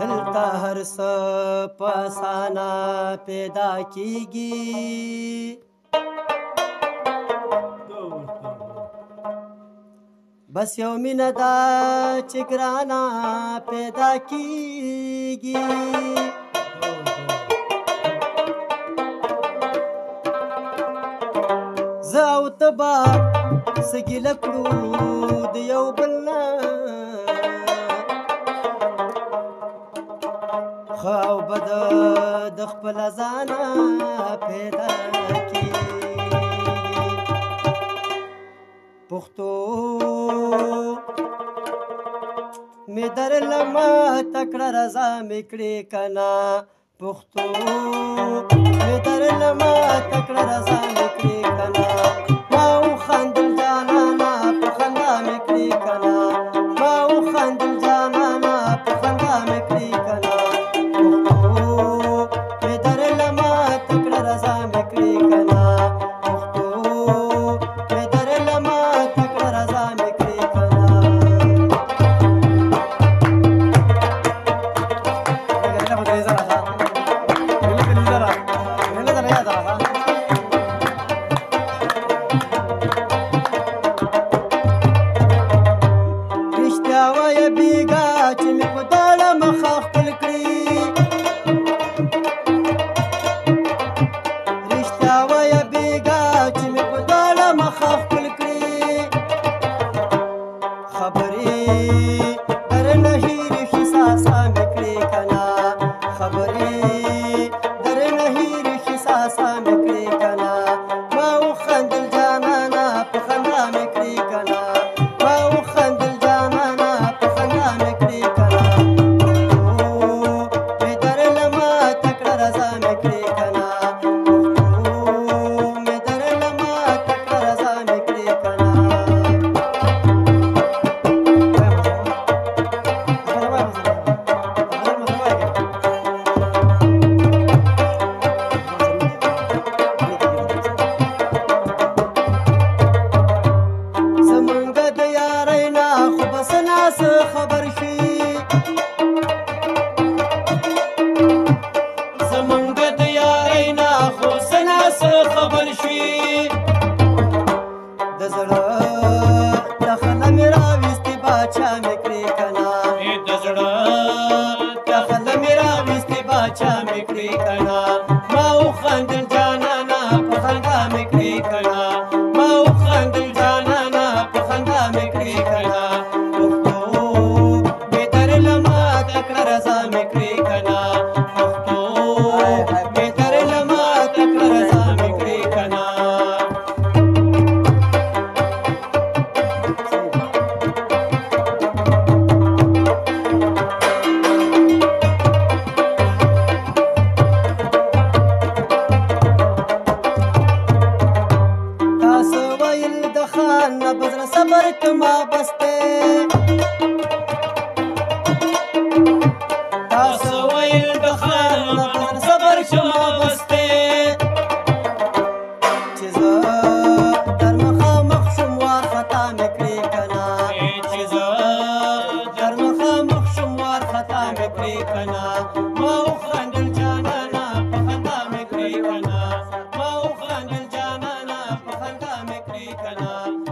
دلته هر څه پسانا پیدا کیږي بس یو مینه دا چې ګرانا پیدا کیږي زه او ته سګیله کړو د یو بل خاو بد د خپل ځانا پیدا کی پښتو می در لما تکړه رضا میکړې کنا پښتو می در لما تکړه خبرې در نه هېرې شي ساسا کړی کړه ما وخندل جانانا په خندا مې کړی کړه اوه به تر لمه تکړه رضا مې کړی خان نه بزر صبر کما بسته تاسو ویل د خان نه بزر صبر کما بسته چې زه در مخامخ شم وار خطا مې کړې کنه چې زه در مخامخ شم وار خطا مې کړې کنه ما وخندل Nana.